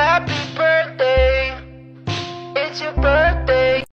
happy birthday. It's your birthday.